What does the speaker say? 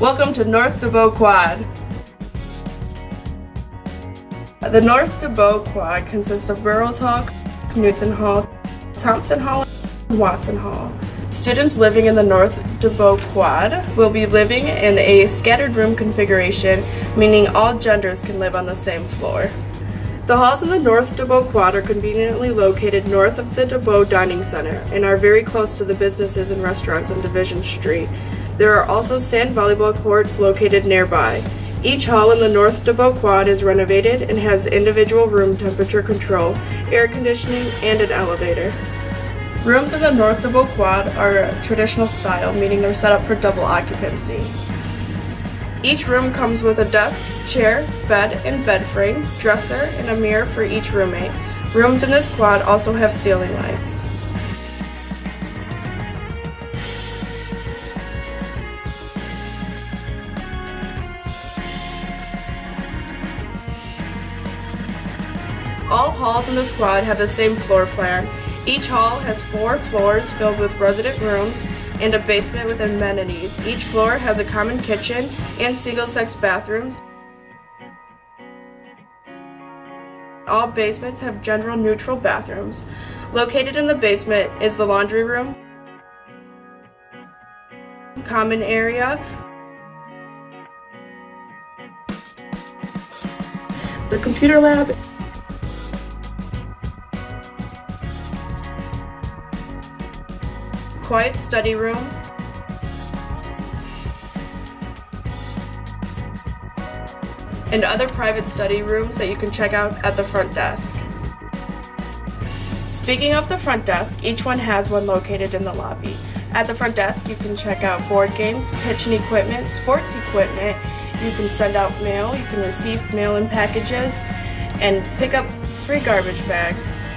Welcome to North DeBot Quad. The North DeBot Quad consists of Burroughs Hall, Knutzen Hall, Thomson Hall, and Watson Hall. Students living in the North DeBot Quad will be living in a scattered room configuration, meaning all genders can live on the same floor. The halls in the North DeBot Quad are conveniently located north of the DeBot Dining Center and are very close to the businesses and restaurants on Division Street. There are also sand volleyball courts located nearby. Each hall in the North DeBot Quad is renovated and has individual room temperature control, air conditioning, and an elevator. Rooms in the North DeBot Quad are traditional style, meaning they're set up for double occupancy. Each room comes with a desk, chair, bed, and bed frame, dresser, and a mirror for each roommate. Rooms in this quad also have ceiling lights. All halls in the squad have the same floor plan. Each hall has four floors filled with resident rooms and a basement with amenities. Each floor has a common kitchen and single-sex bathrooms. All basements have general neutral bathrooms. Located in the basement is the laundry room, common area, the computer lab, quiet study room, and other private study rooms that you can check out at the front desk. Speaking of the front desk, each one has one located in the lobby. At the front desk, you can check out board games, kitchen equipment, sports equipment, you can send out mail, you can receive mail in packages, and pick up free garbage bags.